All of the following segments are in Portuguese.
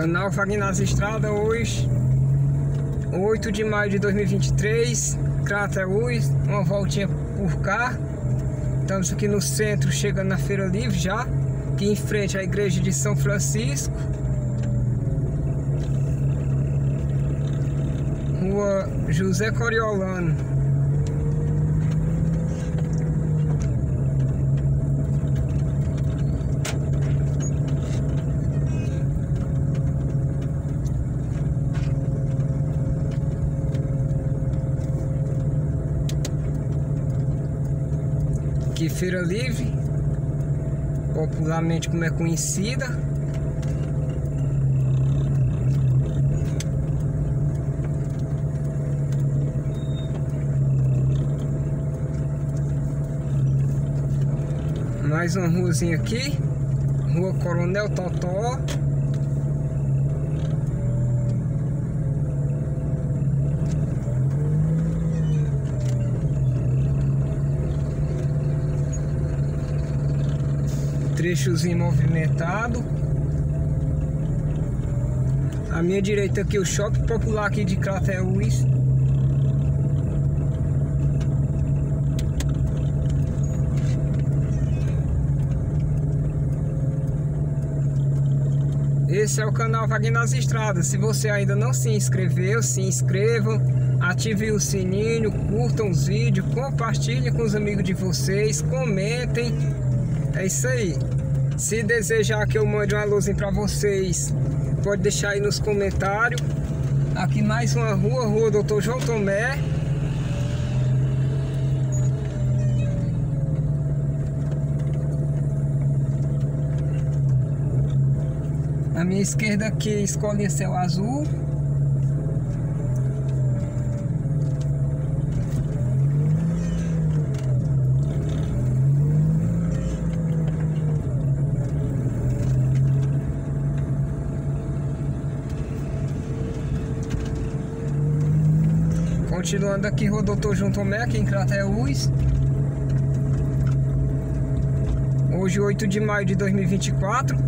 Canal Fagnas Estrada hoje 8 de maio de 2023 Crateus, uma voltinha por cá. Estamos aqui no centro, chegando na Feira Livre já Aqui em frente à igreja de São Francisco. Rua José Coriolano Feira Livre, popularmente como é conhecida. Mais uma ruazinha aqui, Rua Coronel Totó. Trechozinho movimentado. À minha direita aqui o shopping popular aqui de Crateús. Esse é o canal Vaguinho das Estradas. Se você ainda não se inscreveu, se inscrevam, ative o sininho, curtam os vídeos, compartilhem com os amigos de vocês, comentem. É isso aí. Se desejar que eu mande uma luzinha para vocês, pode deixar aí nos comentários. Aqui mais uma rua, rua Doutor João Tomé. A minha esquerda aqui, Escolinha Céu Azul. Continuando aqui, Rua Doutor João Tomé, aqui em Crateús. Hoje, 8 de maio de 2024.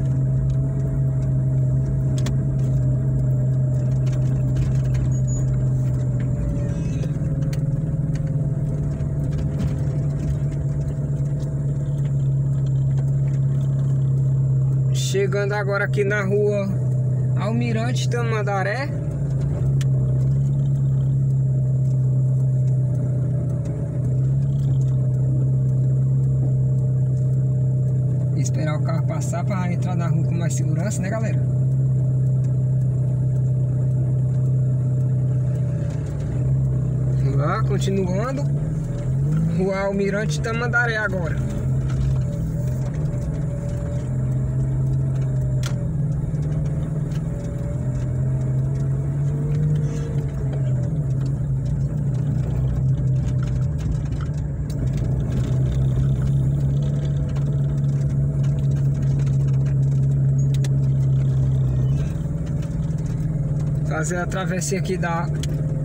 Chegando agora aqui na rua Almirante Tamandaré. Esperar o carro passar para entrar na rua com mais segurança, né galera? Lá, continuando Rua Almirante Tamandaré agora fazer a travessia aqui da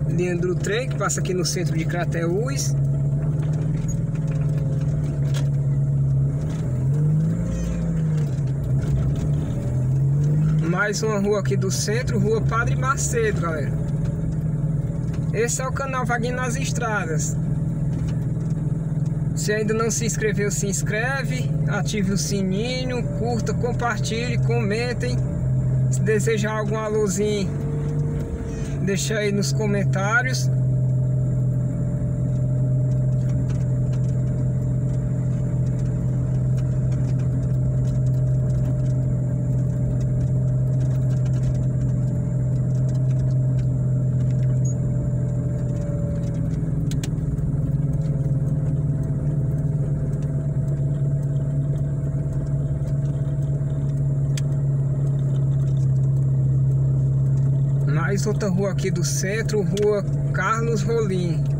linha do trem que passa aqui no centro de Crateús. Mais uma rua aqui do centro, rua Padre Macedo, galera. Esse é o canal Vaguinho nas Estradas. Se ainda não se inscreveu, se inscreve, ative o sininho, curta, compartilhe, comentem. Se desejar algum alôzinho deixar aí nos comentários. Mais outra rua aqui do centro, rua Carlos Rolim.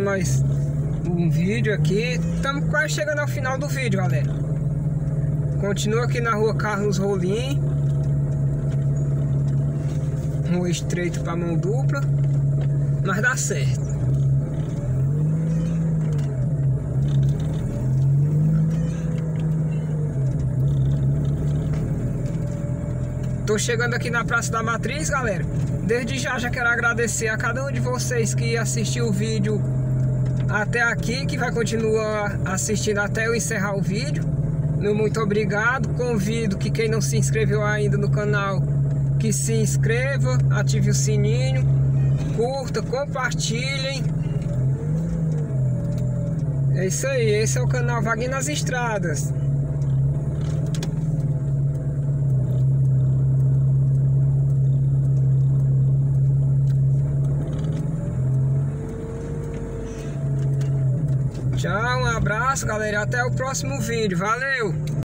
Finalizar mais um vídeo aqui. Estamos quase chegando ao final do vídeo, galera. Continua aqui na rua Carlos Rolim. Rua estreito para mão dupla. Mas dá certo. Tô chegando aqui na Praça da Matriz, galera. Desde já já quero agradecer a cada um de vocês que assistiu o vídeo até aqui, que vai continuar assistindo até eu encerrar o vídeo. Muito obrigado. Convido que quem não se inscreveu ainda no canal, que se inscreva, ative o sininho, curta, compartilhem. É isso aí, esse é o canal Wagner nas Estradas. Tchau, um abraço, galera. Até o próximo vídeo. Valeu!